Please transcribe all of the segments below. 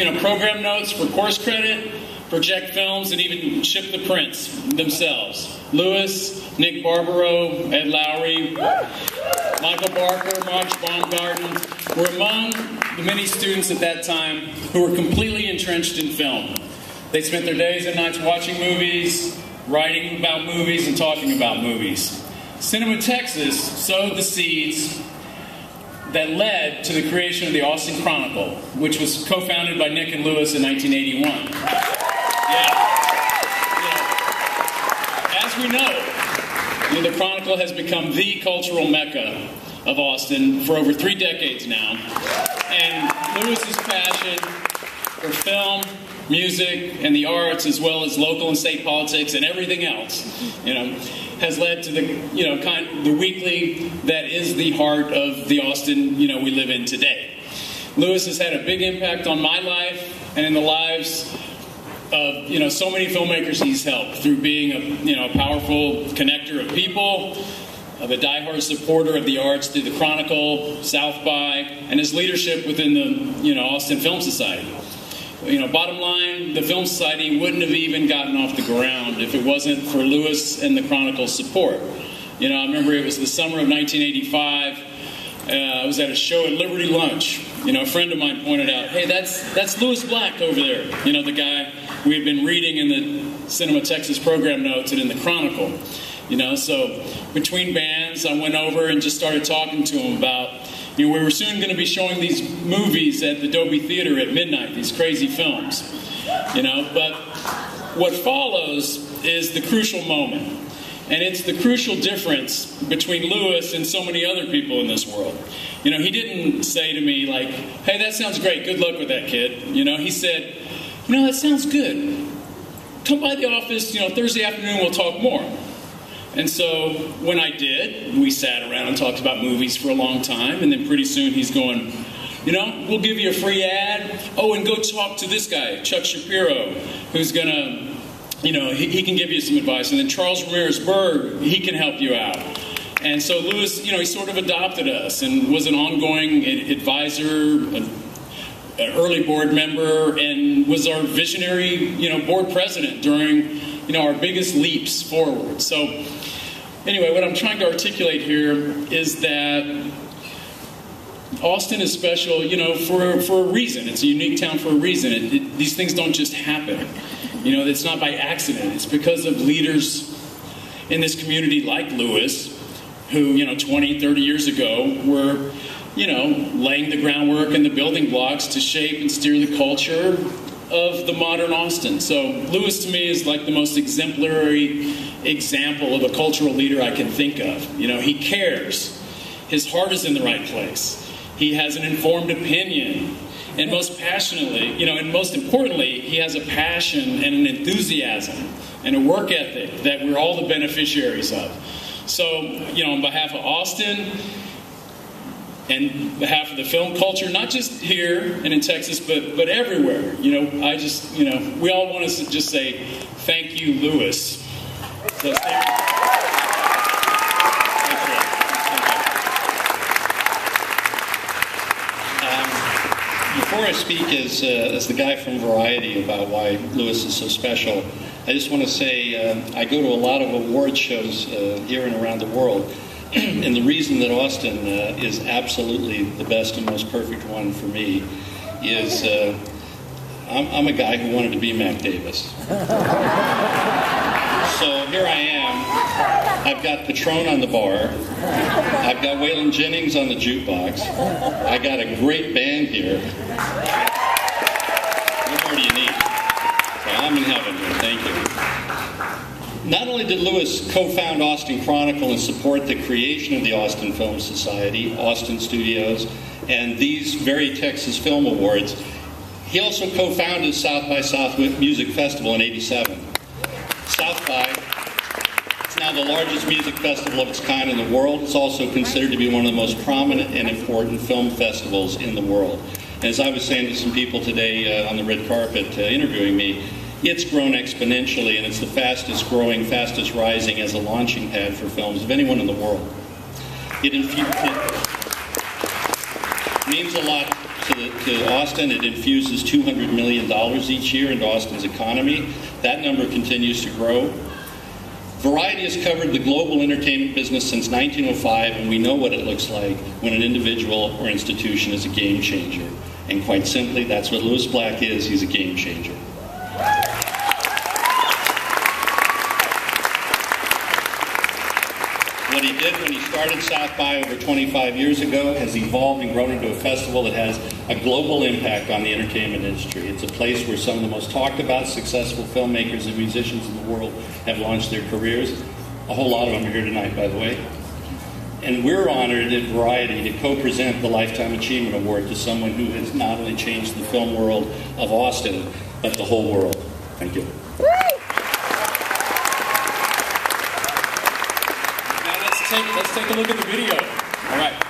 you know, program notes for course credit, project films, and even ship the prints themselves. Louis, Nick Barbaro, Ed Lowry, Michael Barker, Marge Baumgarten were among the many students at that time who were completely entrenched in film. They spent their days and nights watching movies, writing about movies, and talking about movies. Cinema Texas sowed the seeds that led to the creation of the Austin Chronicle, which was co founded by Nick and Louis in 1981. Yeah. yeah. As we know, you know, the Chronicle has become the cultural mecca of Austin for over three decades now. And Louis's passion for film, music, and the arts, as well as local and state politics and everything else, you know, has led to the you know kind the weekly that is the heart of the Austin you know we live in today. Louis has had a big impact on my life and in the lives of you know so many filmmakers he's helped through being a you know a powerful connector of people, of a diehard supporter of the arts through the Chronicle, South by, and his leadership within the you know Austin Film Society you know, bottom line, the Film Society wouldn't have even gotten off the ground if it wasn't for Louis and the Chronicle's support. You know, I remember it was the summer of 1985. Uh, I was at a show at Liberty Lunch. You know, a friend of mine pointed out, "Hey, that's that's Louis Black over there. You know, the guy we had been reading in the Cinema Texas program notes and in the Chronicle." You know, so between bands, I went over and just started talking to him about you know, we were soon going to be showing these movies at the Dobie Theater at midnight, these crazy films. You know, but what follows is the crucial moment. And it's the crucial difference between Louis and so many other people in this world. You know, he didn't say to me, like, hey, that sounds great. Good luck with that, kid. You know, he said, you know, that sounds good. Come by the office, you know, Thursday afternoon, we'll talk more. And so when I did, we sat around and talked about movies for a long time, and then pretty soon he's going, you know, we'll give you a free ad. Oh, and go talk to this guy, Chuck Shapiro, who's going to, you know, he, he, can give you some advice. And then Charles Ramirez Berg, he can help you out. And so Louis, you know, he sort of adopted us and was an ongoing advisor, an early board member, and was our visionary, you know, board president during, you know, our biggest leaps forward. So Anyway, what I'm trying to articulate here is that Austin is special, you know, for, for a reason. It's a unique town for a reason. It, it, these things don't just happen. You know, it's not by accident. It's because of leaders in this community like Louis, who, you know, 20, 30 years ago were, you know, laying the groundwork and the building blocks to shape and steer the culture of the modern Austin. So Louis to me is like the most exemplary example of a cultural leader I can think of. You know, he cares. His heart is in the right place. He has an informed opinion. And most passionately, you know, and most importantly, he has a passion and an enthusiasm and a work ethic that we're all the beneficiaries of. So, you know, on behalf of Austin, and behalf of the film culture, not just here and in Texas, but but everywhere. You know, I just you know we all want to just say thank you, Louis. So um, before I speak as, uh, as the guy from Variety about why Louis is so special, I just want to say uh, I go to a lot of award shows uh, here and around the world. and the reason that Austin uh, is absolutely the best and most perfect one for me is uh, I'm, I'm, a guy who wanted to be Mac Davis. so here I am. I've got Patron on the bar. I've got Waylon Jennings on the jukebox. I got a great band here. What more do you need? So I'm in heaven here. Thank you. Not only did Louis co-found Austin Chronicle and support the creation of the Austin Film Society, Austin Studios, and these very Texas Film Awards, he also co-founded South by South Music Festival in 87. South by is now the largest music festival of its kind in the world. It's also considered to be one of the most prominent and important film festivals in the world. As I was saying to some people today uh, on the red carpet uh, interviewing me, it's grown exponentially, and it's the fastest growing, fastest rising as a launching pad for films of anyone in the world. It, it means a lot to, the, to Austin. It infuses $200 million each year into Austin's economy. That number continues to grow. Variety has covered the global entertainment business since 1905, and we know what it looks like when an individual or institution is a game changer. And quite simply, that's what Louis Black is. He's a game changer. What he did when he started South by over 25 years ago has evolved and grown into a festival that has a global impact on the entertainment industry. It's a place where some of the most talked about successful filmmakers and musicians in the world have launched their careers. A whole lot of them are here tonight, by the way. And we're honored at Variety to co-present the Lifetime Achievement Award to someone who has not only changed the film world of Austin, but the whole world. Thank you. Let's take a look at the video. All right.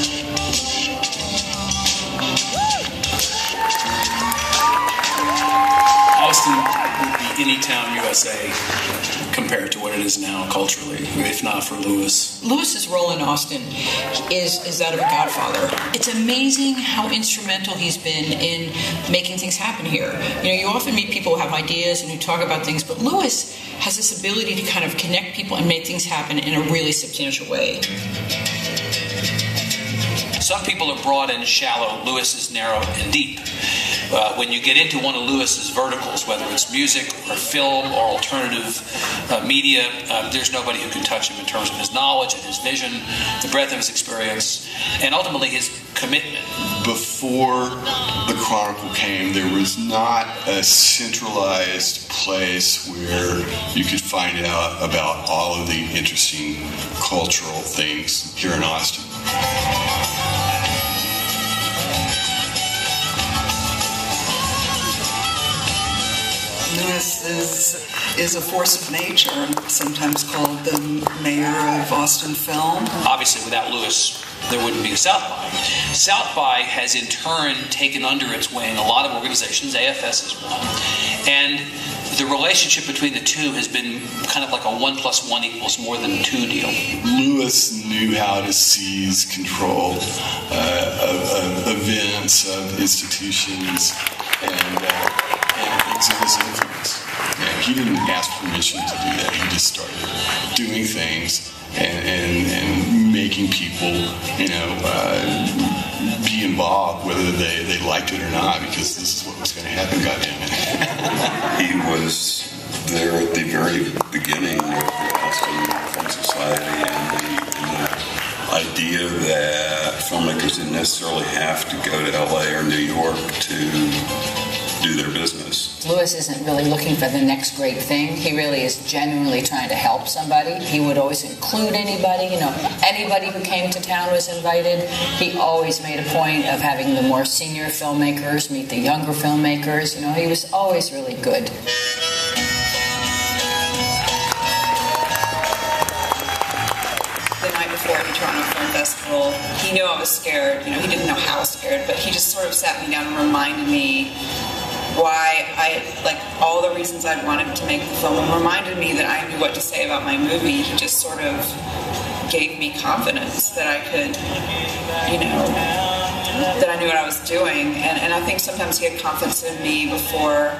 would be any town USA compared to what it is now culturally, if not for Louis. Louis's role in Austin is is that of a godfather. It's amazing how instrumental he's been in making things happen here. You know, you often meet people who have ideas and who talk about things, but Louis has this ability to kind of connect people and make things happen in a really substantial way. Some people are broad and shallow. Louis is narrow and deep. Uh, when you get into one of Louis's verticals, whether it's music or film or alternative uh, media, uh, there's nobody who can touch him in terms of his knowledge and his vision, the breadth of his experience, and ultimately his commitment. Before the Chronicle came, there was not a centralized place where you could find out about all of the interesting cultural things here in Austin. Is, is a force of nature, sometimes called the mayor of Austin Film. Obviously, without Louis, there wouldn't be a South by. South by has in turn taken under its wing a lot of organizations, AFS is one, and the relationship between the two has been kind of like a one plus one equals more than two deal. Louis knew how to seize control uh, of, of, events, of institutions, and, uh, and exert his influence. And he didn't ask permission to do that. He just started doing things and, and, and making people, you know, uh, be involved, whether they, they liked it or not, because this is what was going to happen, goddamn it. he was there at the very beginning of the Austin Film Society and the, and the idea that filmmakers didn't necessarily have to go to LA or New York to do their business. Louis isn't really looking for the next great thing. He really is genuinely trying to help somebody. He would always include anybody, you know, anybody who came to town was invited. He always made a point of having the more senior filmmakers meet the younger filmmakers. You know, he was always really good. The night before Toronto Film Festival, he knew I was scared. You know, he didn't know how scared, but he just sort of sat me down and reminded me why I like all the reasons I wanted to make the film reminded me that I knew what to say about my movie. He just sort of gave me confidence that I could, you know, that I knew what I was doing. And, and I think sometimes he had confidence in me before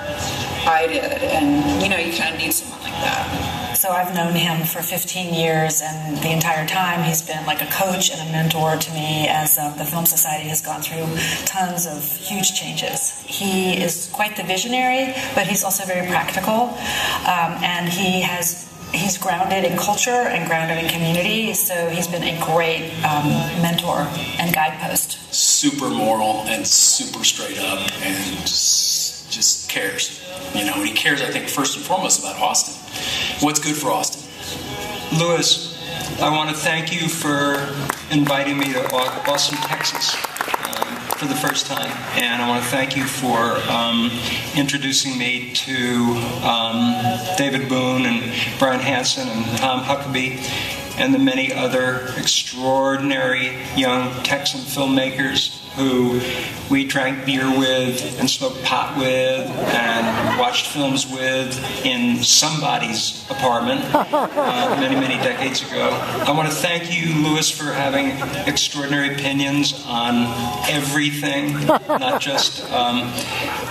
I did. And, you know, you kind of need someone like that. So I've known him for 15 years, and the entire time he's been like a coach and a mentor to me as um, the Film Society has gone through tons of huge changes. He is quite the visionary, but he's also very practical, um, and he has he's grounded in culture and grounded in community. So he's been a great um, mentor and guidepost. Super moral and super straight up, and just, just cares. You know, and he cares. I think first and foremost about Austin. What's good for Austin? Louis, I want to thank you for inviting me to Austin, Texas for the first time. And I want to thank you for um, introducing me to um, David Boone and Brian Hanson and Tom Huckabee and the many other extraordinary young Texan filmmakers who we drank beer with and smoked pot with and watched films with in somebody's apartment uh, many, many decades ago. I want to thank you, Louis, for having extraordinary opinions on everything, not just um,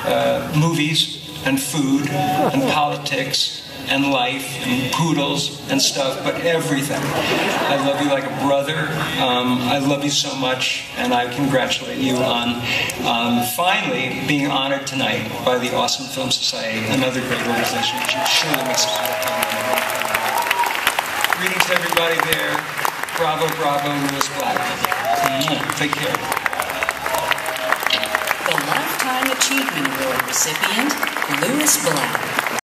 uh, movies and food and politics and life and poodles and stuff, but everything. I love you like a brother. Um, I love you so much, and I congratulate you on um, finally being honored tonight by the Austin Film Society, another great organization which surely lot of fun. Greetings to everybody there. Bravo, bravo, Louis Black. Take care. The Lifetime Achievement Award recipient, Louis Black.